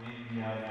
Meet me at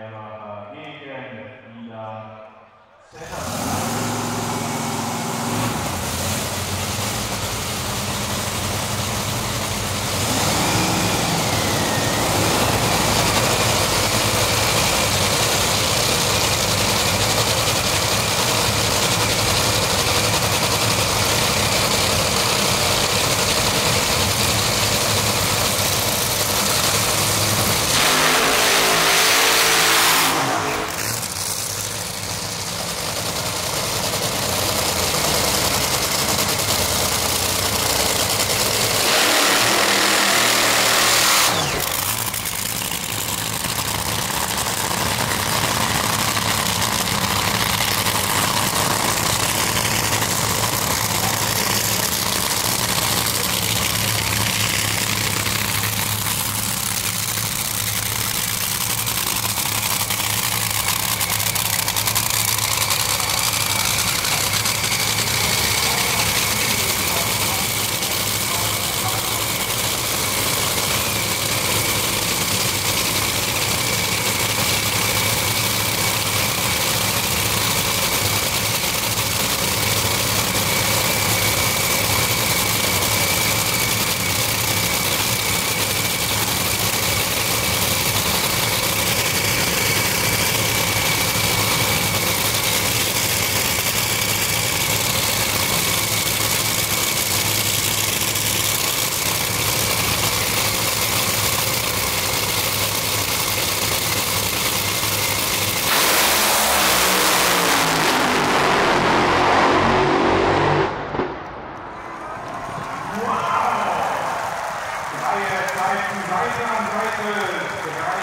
Seite an Seite.